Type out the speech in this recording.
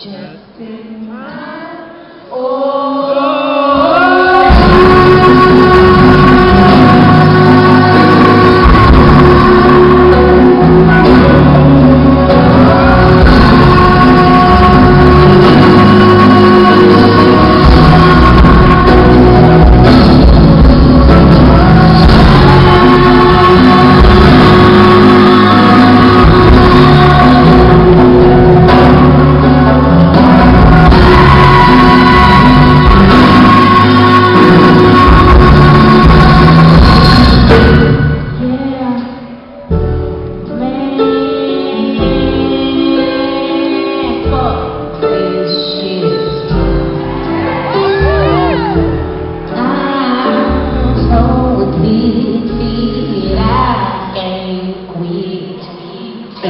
Just in